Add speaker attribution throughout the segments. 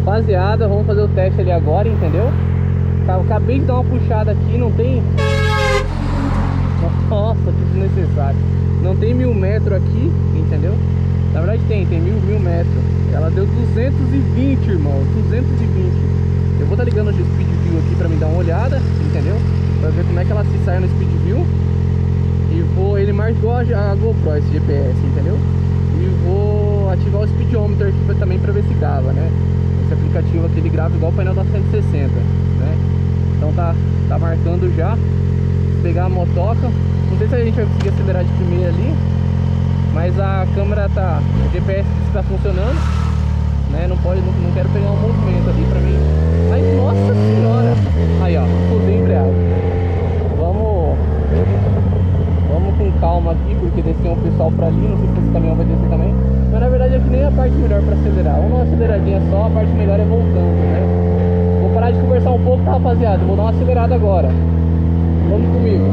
Speaker 1: Rapaziada, vamos fazer o teste ali agora, entendeu? Acabei de dar uma puxada aqui, não tem... Nossa, que desnecessário. Não tem mil metros aqui, entendeu? Na verdade tem, tem mil, mil metros. Ela deu 220, irmão, 220. Eu vou estar tá ligando o Speed View aqui pra me dar uma olhada, entendeu? Pra ver como é que ela se sai no Speed View. E vou, ele marca igual a GoPro, esse GPS, entendeu? E vou ativar o speedometer aqui também pra ver se grava, né? Esse aplicativo aqui ele grava igual o painel da 160, né? Então tá, tá marcando já. Pegar a motoca. Não sei se a gente vai conseguir acelerar de primeira ali. Mas a câmera tá. O GPS está funcionando. Né? Não pode, não, não quero pegar um movimento ali pra mim. Ai, nossa senhora! Aí ó, fudei embreagem. Vamos com calma aqui, porque desceu um pessoal pra ali, não sei se esse caminhão vai descer também. Mas na verdade aqui nem a parte melhor pra acelerar. Uma aceleradinha só, a parte melhor é voltando, né? Vou parar de conversar um pouco, tá rapaziada? Vou dar uma acelerada agora. Vamos comigo.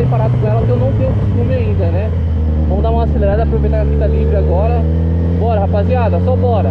Speaker 1: sair parado com ela que eu não tenho costume ainda, né? Vamos dar uma acelerada, aproveitar a vida tá livre agora. Bora, rapaziada, só bora!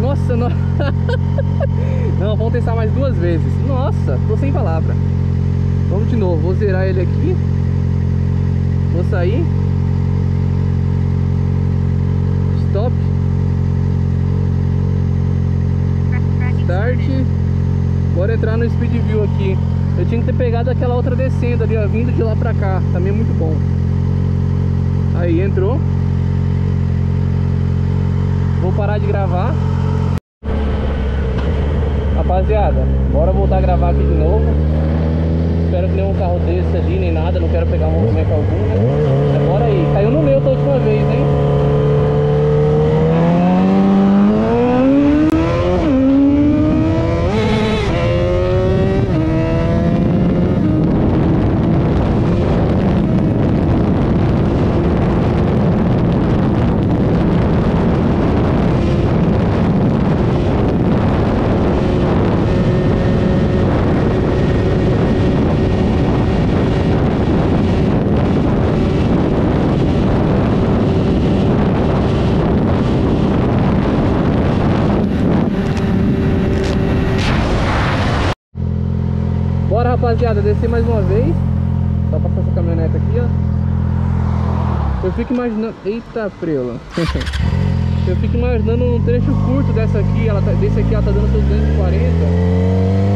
Speaker 1: Nossa, no... Não, vamos testar mais duas vezes Nossa, tô sem palavra Vamos de novo, vou zerar ele aqui Vou sair Stop Start. Bora entrar no Speed View aqui. Eu tinha que ter pegado aquela outra descendo ali, ó, vindo de lá pra cá. Também é muito bom. Aí, entrou. Vou parar de gravar. Rapaziada, bora voltar a gravar aqui de novo. Espero que nenhum carro desse ali, nem nada. Não quero pegar movimento algum, né? Bora aí. Caiu no meu da última vez, hein? Rapaziada, descer mais uma vez. Só passar essa caminhonete aqui, ó. Eu fico imaginando. Eita preula. Eu fico imaginando um trecho curto dessa aqui, ela tá... desse aqui ela tá dando seus 240.